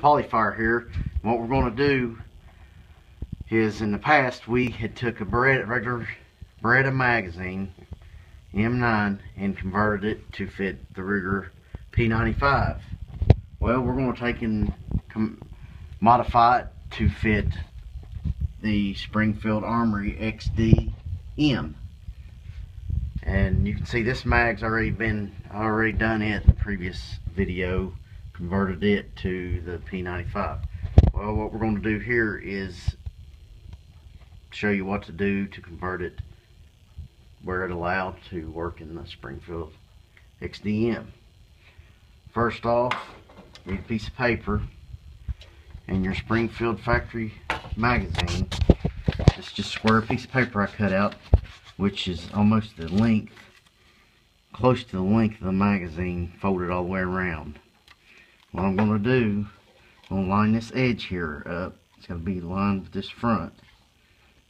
Polley Fire here. What we're going to do is in the past we had took a Beretta, regular Beretta magazine M9 and converted it to fit the Ruger P95. Well, we're going to take and modify it to fit the Springfield Armory XD-M. And you can see this mag's already been already done it in the previous video, converted it to the P95. Well, what we're going to do here is show you what to do to convert it where it allowed to work in the Springfield XD-M. First off, need a piece of paper and your Springfield factory magazine. It's just a square piece of paper I cut out, which is almost the length, close to the length of the magazine, folded all the way around. What I'm going to do, I'm going to line this edge here up. It's going to be lined with this front.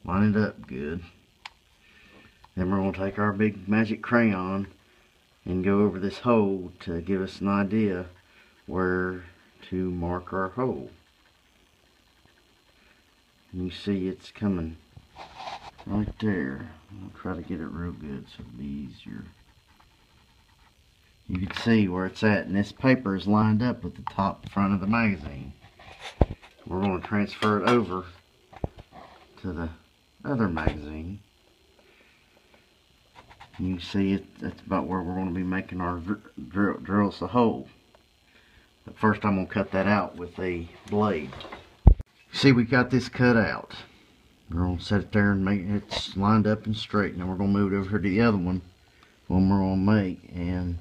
Line it up good. Then we're going to take our big magic crayon and go over this hole to give us an idea where to mark our hole. You see it's coming right there. I'll try to get it real good so it'll be easier. You can see where it's at and this paper is lined up with the top front of the magazine. We're going to transfer it over to the other magazine. You can see it, that's about where we're going to be making our drill, drills a hole. But first I'm going to cut that out with a blade. See we got this cut out. We're going to set it there and make it lined up and straight. Now we're going to move it over to the other one. One we're going to make and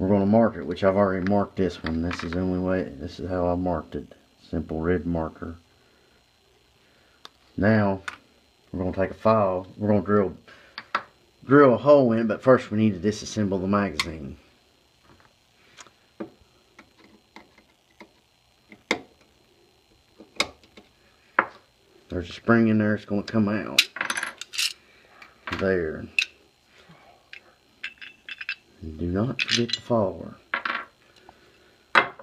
we're going to mark it, which I've already marked this one. This is the only way, this is how I marked it. Simple red marker. Now, we're going to take a file. We're going to drill drill a hole in, but first we need to disassemble the magazine. There's a spring in there, it's going to come out. There. Do not forget the follower.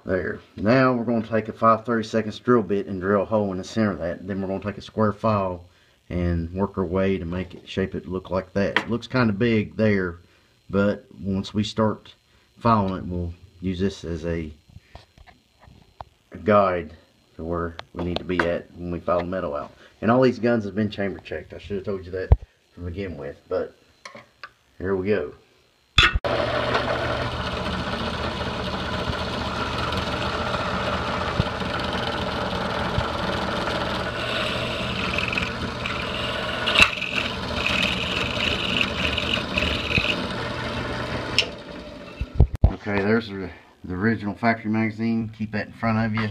There. Now we're going to take a 5 32 drill bit and drill a hole in the center of that. Then we're going to take a square file and work our way to make it shape it look like that. It looks kind of big there, but once we start filing it, we'll use this as a, a guide to where we need to be at when we file the metal out. And all these guns have been chamber checked. I should have told you that to begin with, but here we go. Okay, there's the, original factory magazine. Keep that in front of you.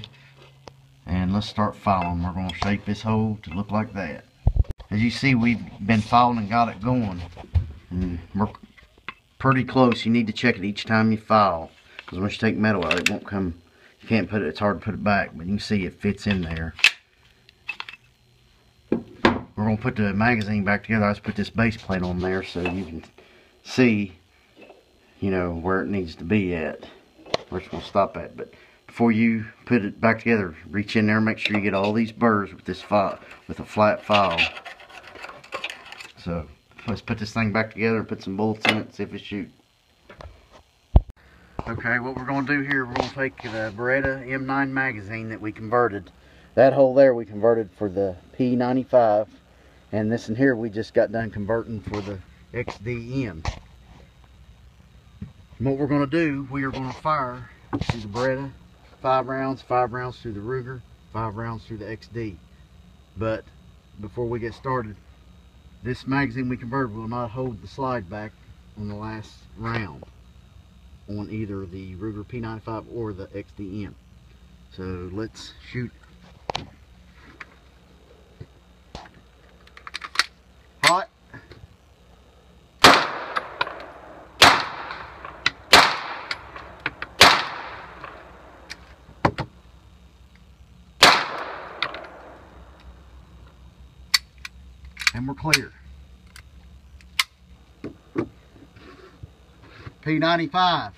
And let's start filing. We're going to shape this hole to look like that. As you see, we've been filing and got it going. And we're pretty close. You need to check it each time you file. Because once you take metal out, it won't come, you can't put it, it's hard to put it back. But you can see it fits in there. We're going to put the magazine back together. I just put this base plate on there so you can see you know, where it needs to be at, where it's going to stop at. But before you put it back together, reach in there, make sure you get all these burrs with this file, with a flat file. So, let's put this thing back together and put some bullets in it, see if it shoots. Okay, what we're going to do here, we're going to take the Beretta M9 magazine that we converted. That hole there we converted for the P95. And this in here we just got done converting for the XD-M. And what we're going to do, we are going to fire through the Beretta, five rounds, five rounds through the Ruger, five rounds through the XD. But before we get started, this magazine we converted will not hold the slide back on the last round on either the Ruger P95 or the XDM. So let's shoot and we're clear. P95.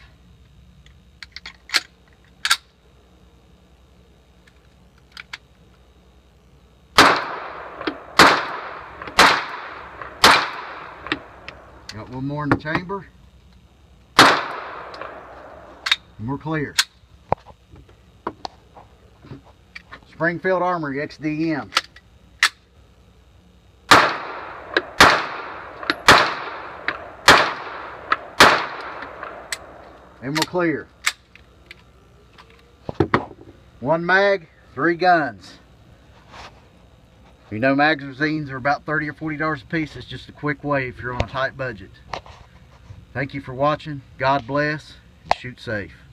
Got one more in the chamber. And we're clear. Springfield Armory XDM. And we're clear. One mag, three guns. You know magazines are about 30 or $40 a piece. It's just a quick way if you're on a tight budget. Thank you for watching. God bless. And shoot safe.